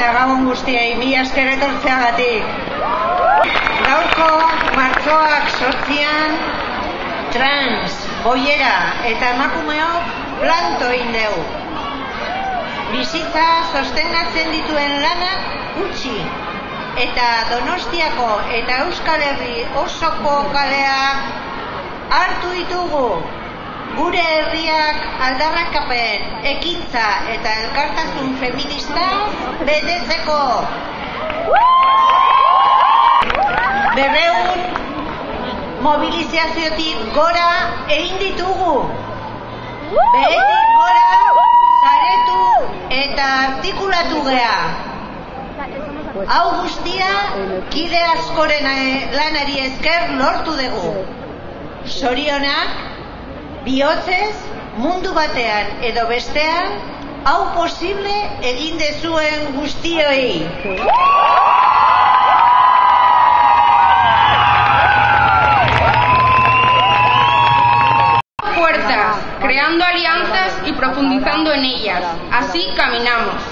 eta gabon guztiei mila esker etortzeagatik. Gaurko martzoak sortzian trans, boiera eta emakumeok planto indeu. Bizitza sostengatzen dituen lanak utzi eta Donostiako eta Euskal Herri osoko kaleak hartu ditugu gure herriak aldarrakapen, ekintza eta elkartasun feminista betetzeko. Berreun mobilizaziotik gora egin ditugu. Behetik gora zaretu eta artikulatu gea. Hau guztia kide askoren lanari esker lortu dugu. Sorionak, bihotzez, mundu batean edo bestean, hau posible egin dezuen guztioi. Fuerzas, creando alianzas y profundizando en ellas. Así caminamos.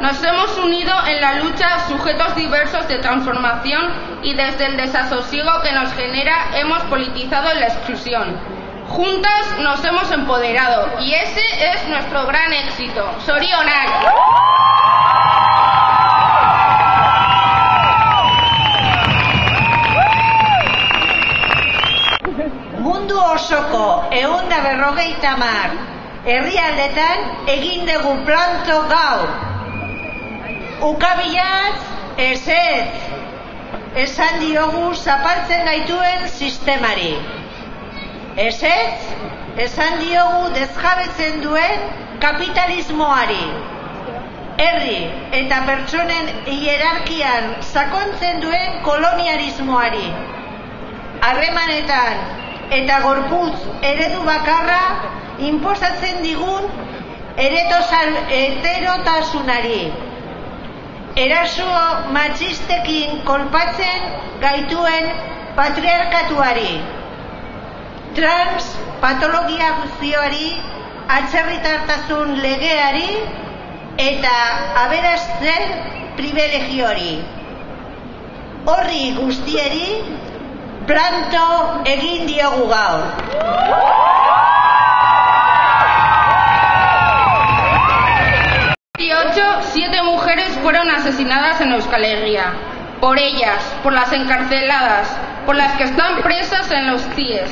Nos hemos unido en la lucha sujetos diversos de transformación y desde el desasosiego que nos genera hemos politizado la exclusión. Juntas nos hemos empoderado y ese es nuestro gran éxito. Sorionak. Mundu osoko egun da berrogeita mar herrialdetan egin dugu planto gaur. Ukabilaz, ez ez, esan diogu zapaltzen gaituen sistemari. Ez ez, esan diogu dezjabetzen duen kapitalismoari. Herri eta pertsonen hierarkian sakontzen duen kolonialismoari. Harremanetan eta gorputz eredu bakarra inposatzen digun eretosal heterotasunari. Eraso matxistekin kolpatzen gaituen patriarkatuari. Trans patologia guztioari, atzerritartasun legeari eta aberazten privilegiori. Horri guztieri planto egin diogu gaur. siete mujeres fueron asesinadas en Euskal Herria. Por ellas, por las encarceladas, por las que están presas en los CIES,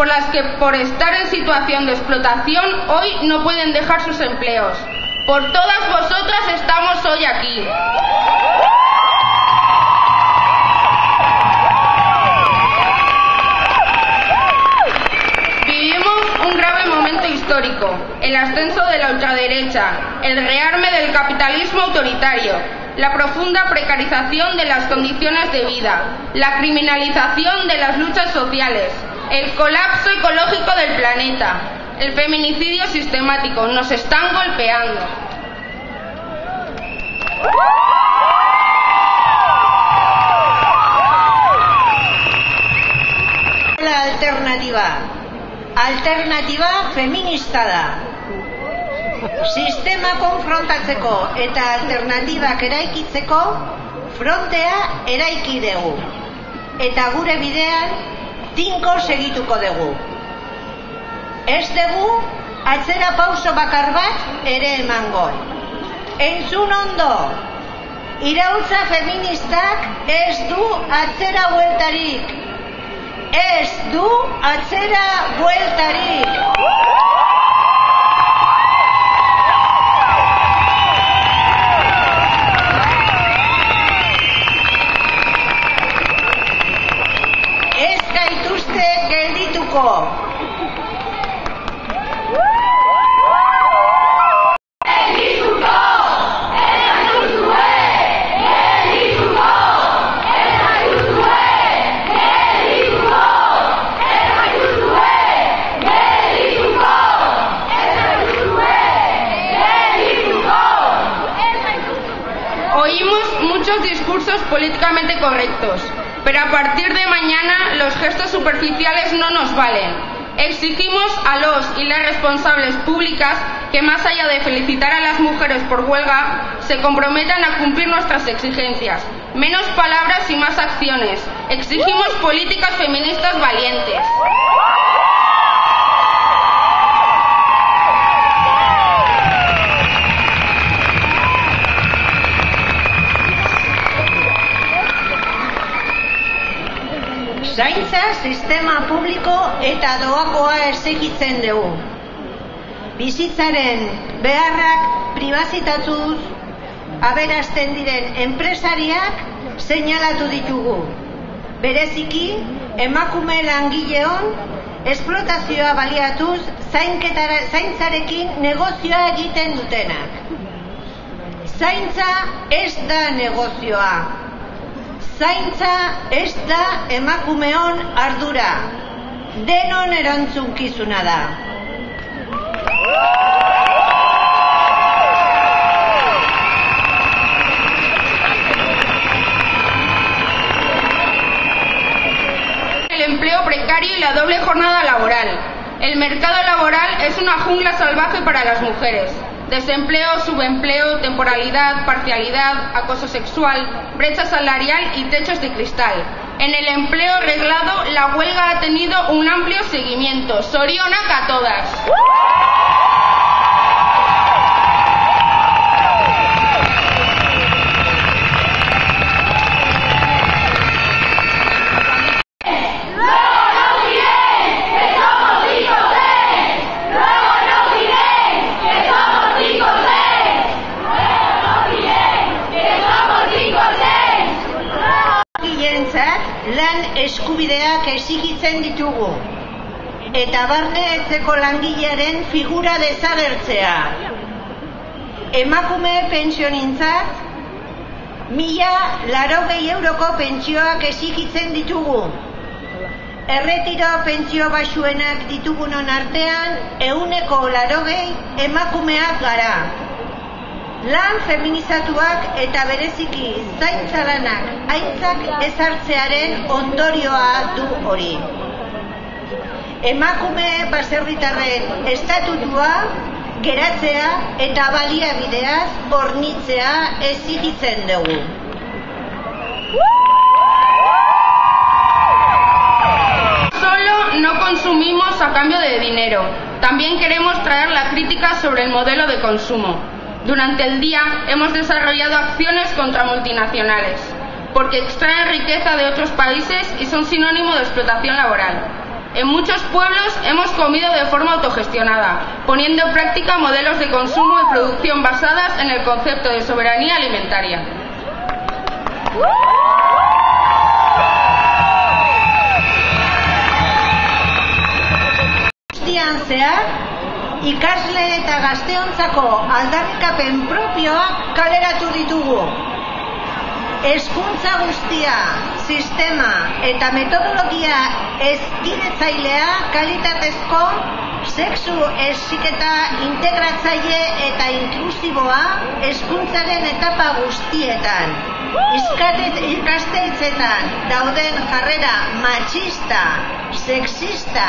por las que por estar en situación de explotación hoy no pueden dejar sus empleos. Por todas vosotras estamos hoy aquí. un grave momento histórico, el ascenso de la ultraderecha, el rearme del capitalismo autoritario, la profunda precarización de las condiciones de vida, la criminalización de las luchas sociales, el colapso ecológico del planeta, el feminicidio sistemático, nos están golpeando. La alternativa alternatiba feminista da. Sistema konfrontatzeko eta alternatibak eraikitzeko frontea eraiki dugu. Eta gure bidean tinko segituko dugu. Ez dugu atzera pauso bakar bat ere emango. Entzun ondo, irautza feministak ez du atzera hueltarik ez du atzera bueltarik. Políticamente correctos, pero a partir de mañana los gestos superficiales no nos valen. Exigimos a los y las responsables públicas que más allá de felicitar a las mujeres por huelga, se comprometan a cumplir nuestras exigencias. Menos palabras y más acciones. Exigimos políticas feministas valientes. Zaintza sistema publiko eta doakoa esegitzen dugu. Bizitzaren beharrak pribazitatuz aberazten diren enpresariak seinalatu ditugu. Bereziki, emakume langileon esplotazioa baliatuz zaintzarekin negozioa egiten dutenak. Zaintza ez da negozioa, zaintza ez da emakumeon ardura, denon erantzunkizuna da. El empleo precario y la doble jornada laboral. El mercado laboral es una jungla salvaje para las mujeres. Desempleo, subempleo, temporalidad, parcialidad, acoso sexual, brecha salarial y techos de cristal. En el empleo reglado, la huelga ha tenido un amplio seguimiento. Sorionak a todas. Ditugu eta barne etzeko langilearen figura desagertzea. Emakume pensionintzat mila larogei euroko pentsioak exigitzen ditugu. Erretiro pentsio basuenak ditugunon artean euneko larogei emakumeak gara. Lan feminizatuak eta bereziki zaintza lanak aintzak ezartzearen ondorioa du hori. Emakume baserritarren estatutua geratzea eta baliabideaz hornitzea ezigitzen dugu. Solo no consumimos a cambio de dinero. También queremos traer la crítica sobre el modelo de consumo. Durante el día hemos desarrollado acciones contra multinacionales, porque extraen riqueza de otros países y son sinónimo de explotación laboral. En muchos pueblos hemos comido de forma autogestionada, poniendo en práctica modelos de consumo y producción basadas en el concepto de soberanía alimentaria. Hezkuntza guztia, sistema eta metodologia ezkidetzailea kalitatezko sexu esiketa integratzaile eta inklusiboa hezkuntzaren etapa guztietan. Izkatet ikastetzetan dauden jarrera machista, sexista,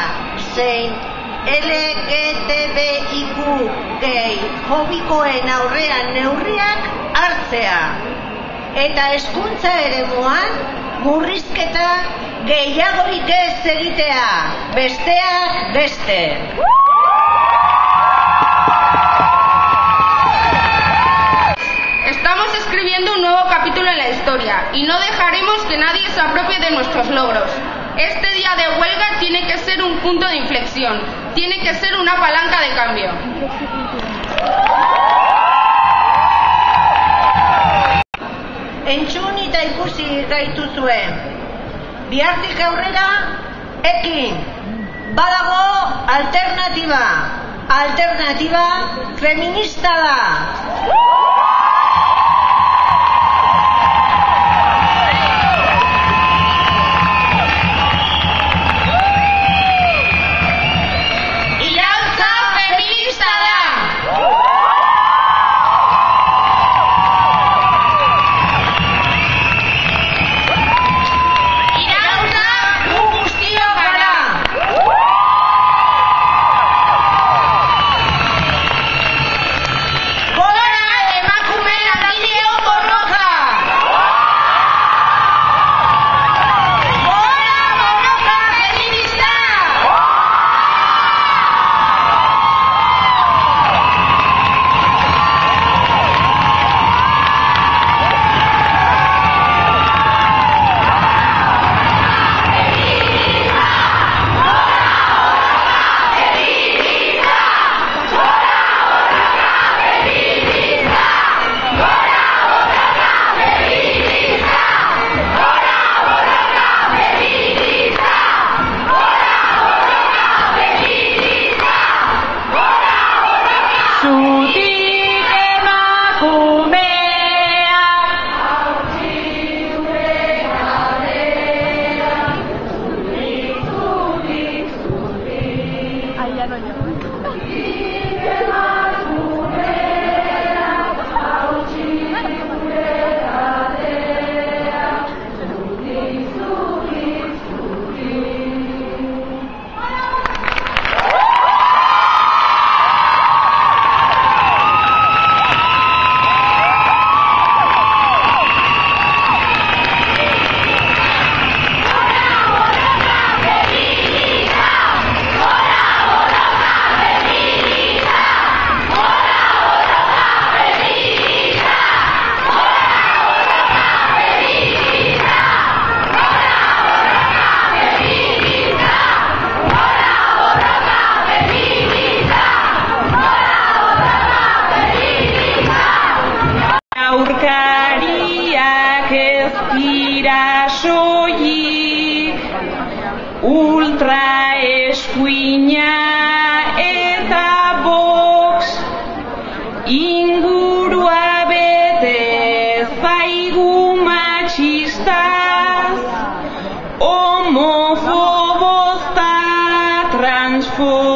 zein LGTBIQ gehi hobikoen aurrean neurriak hartzea. Eta hezkuntza eremuan murrizketa gehiagorik ez egitea, besteak beste. Estamos escribiendo un nuevo capítulo en la historia y no dejaremos que nadie se apropie de nuestros logros. Este día de huelga tiene que ser un punto de inflexión, tiene que ser una palanca de cambio. Entzun eta ikusi gaituzue. Bihartik aurrera, ekin. Badago alternatiba. Alternatiba feminista da. to يكون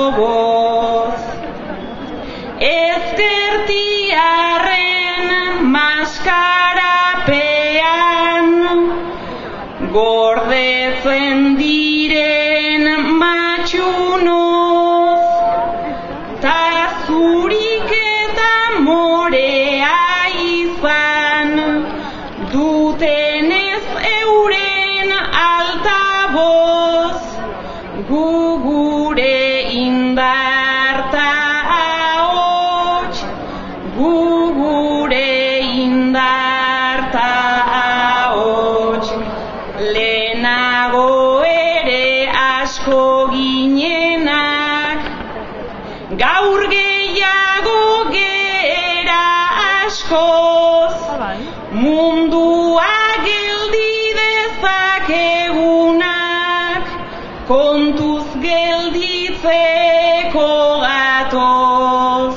kontuz gelditzeko gatoz.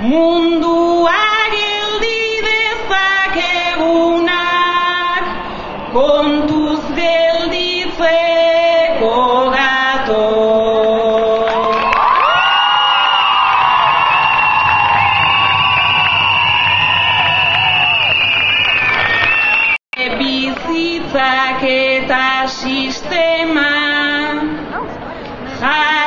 Mundua geldi dezakegunak kontuz gelditzeko gatoz. Bizitzak eta sistema high.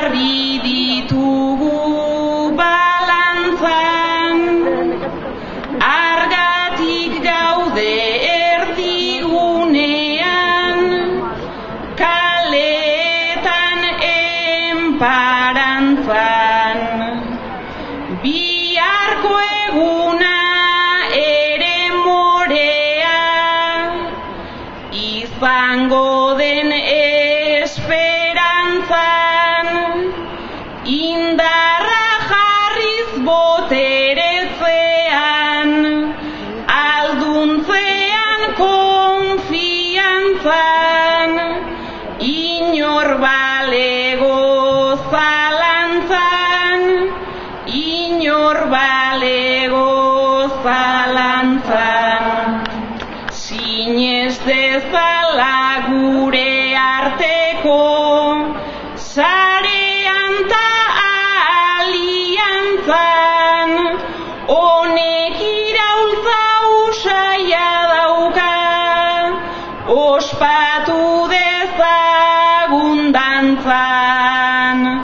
inor balego zalantzan, sinez dezalagun.